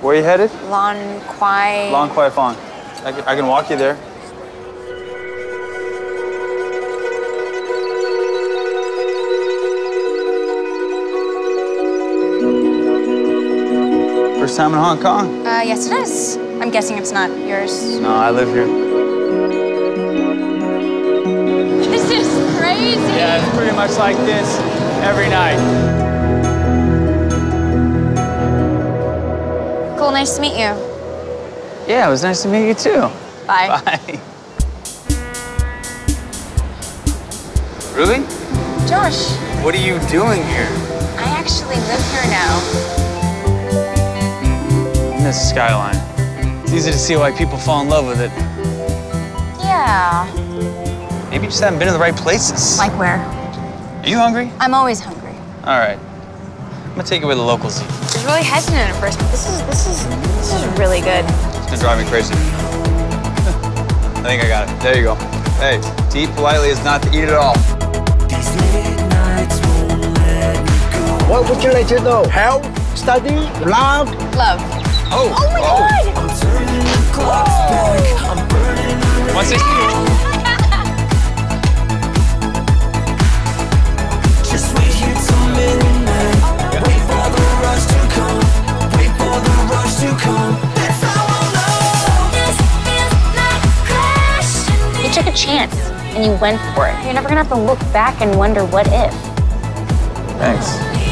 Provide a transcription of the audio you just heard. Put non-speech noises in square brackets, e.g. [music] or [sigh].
Where are you headed? Lan Kwai. Lan Kwai Fong. I can, I can walk you there. First time in Hong Kong? Uh, yes, it is. I'm guessing it's not yours. No, I live here. This is crazy. Yeah, it's pretty much like this every night. Nice to meet you. Yeah, it was nice to meet you too. Bye. Bye. Really? Josh, What are you doing here? I actually live here now. Mm, this skyline. It's easy to see why people fall in love with it. Yeah. Maybe you just haven't been to the right places. Like where? Are you hungry? I'm always hungry. All right. I'm gonna take you where the locals eat. I really hesitant at first, but this is this is this is really good. It's gonna drive me crazy. [laughs] I think I got it. There you go. Hey, to eat politely is not to eat at all. What would you like to know? Health, study, love? Love. Oh, Oh my oh. god! Took a chance and you went for it. You're never gonna have to look back and wonder what if. Thanks.